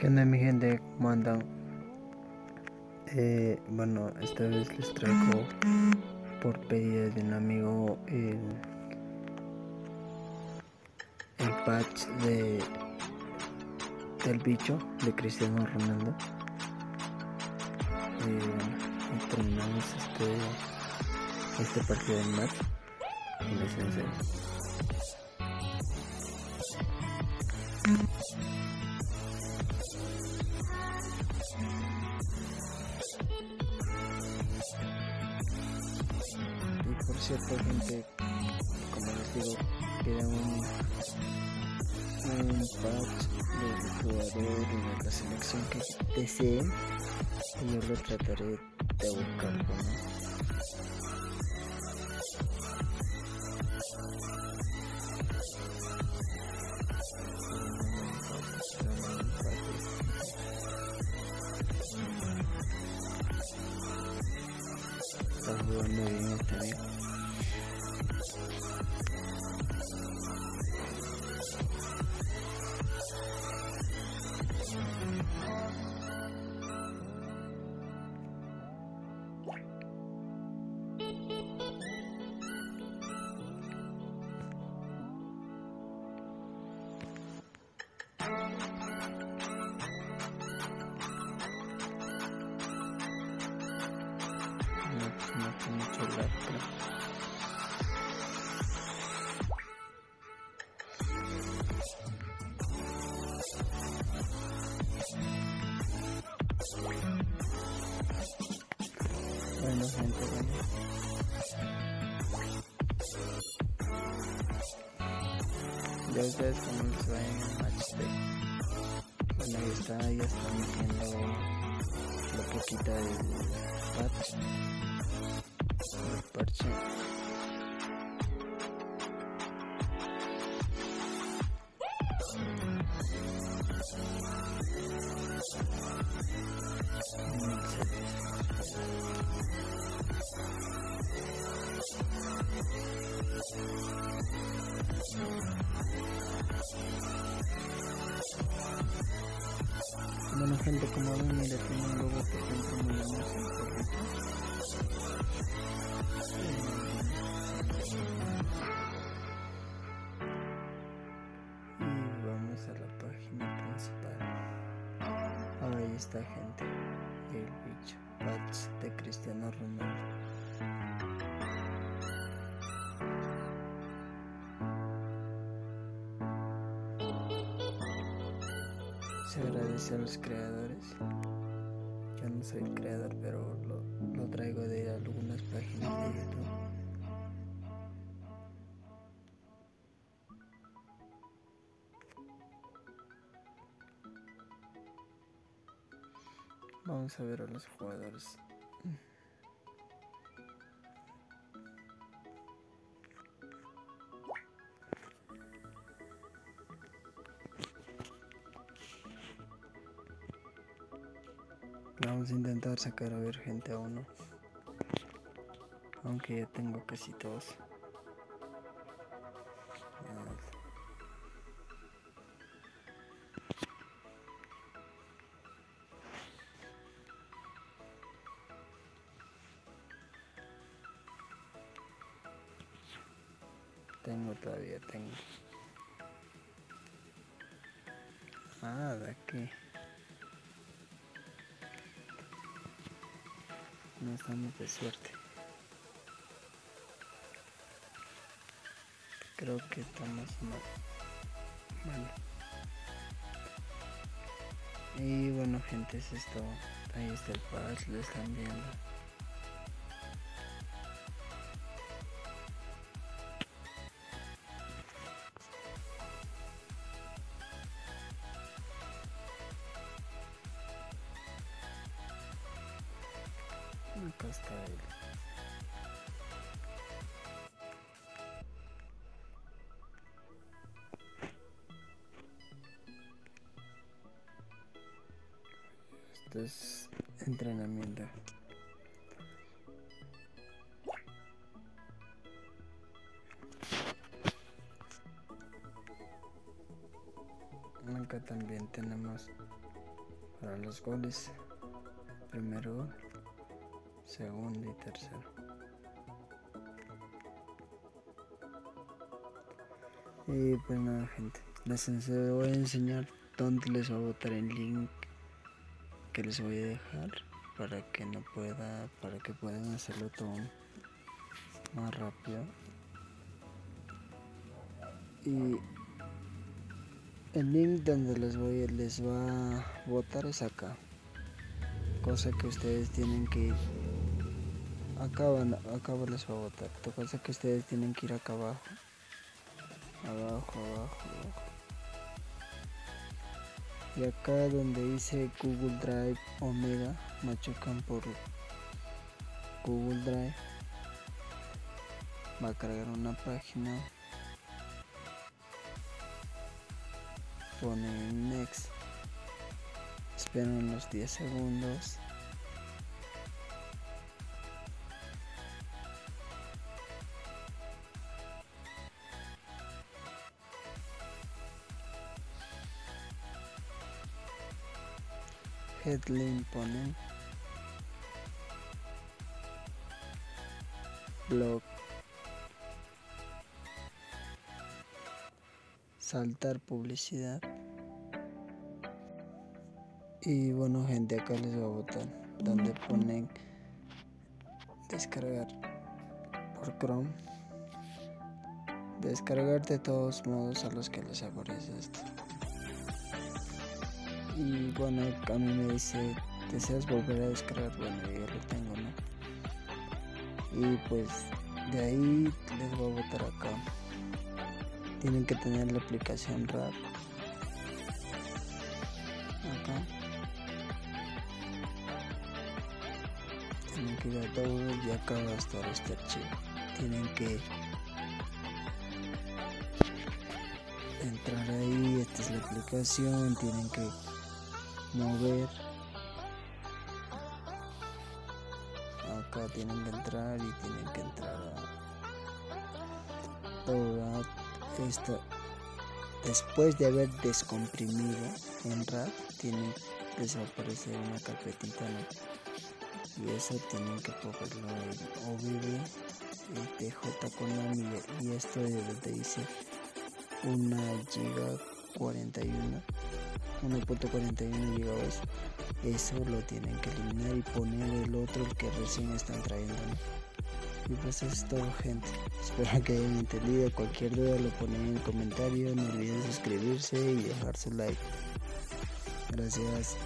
¿Qué onda mi gente? ¿Cómo andan? Eh, bueno, esta vez les traigo por pedido de un amigo el, el patch de del bicho de Cristiano Ronaldo. Eh, y terminamos este este partido de match y por cierto, gente, como les digo, queda un, un patch del jugador de la selección que deseen y yo lo trataré de buscarlo. ¿no? Está jugando bien. No, pues no está mucho Bueno, gente. Ya ustedes day. Bueno, ahí está, ya estamos viendo lo que quita el patch. El parche. Bueno gente, como ven, mira, tiene un logo por dentro muy hermoso, el Está gente, el bicho, patch de Cristiano Ronaldo. Se agradece a los creadores. Yo no soy el creador, pero lo, lo traigo de algunas páginas de YouTube. Vamos a ver a los jugadores. Vamos a intentar sacar a ver gente a uno. Aunque ya tengo casi todos. Tengo todavía, tengo. Ah, de aquí. No estamos de suerte. Creo que estamos mal. Bueno. Y bueno gente, es esto. Ahí está el patch, lo están viendo. Él. Esto es entrenamiento. Acá también tenemos para los goles. Primero gol, segundo y tercero. Y pues nada gente, les voy a enseñar dónde les voy a botar el link que les voy a dejar para que no pueda, para que puedan hacerlo todo más rápido. Y el link donde les voy les va a botar es acá. Cosa que ustedes tienen que van, acá les va a botar. Cosa que ustedes tienen que ir acá abajo. Abajo, abajo, abajo. Y acá donde dice Google Drive Omega, machucan por Google Drive. Va a cargar una página ponen next esperan unos 10 segundos headline ponen blog saltar publicidad. Y bueno gente acá les voy a botar donde ponen descargar por chrome. Descargar de todos modos a los que les aparece esto y bueno a me dice deseas volver a descargar bueno yo ya lo tengo no y pues de ahí les voy a botar acá. Tienen que tener la aplicación RAR acá. Tienen que ir a todo y acá va a estar este archivo. Tienen que entrar ahí esta es la aplicación tienen que mover. Acá tienen que entrar y tienen que entrar a todo esto. Después de haber descomprimido en RAR tiene desaparecer una carpetita y eso tienen que ponerlo en OBB TJ Konami y esto de donde dice una giga 41 1.41 gigabytes eso lo tienen que eliminar y poner el otro el que recién están trayendo y pues eso es todo gente. Espero que hayan entendido. Cualquier duda lo ponen en el comentario. No olviden suscribirse y dejar su like. Gracias.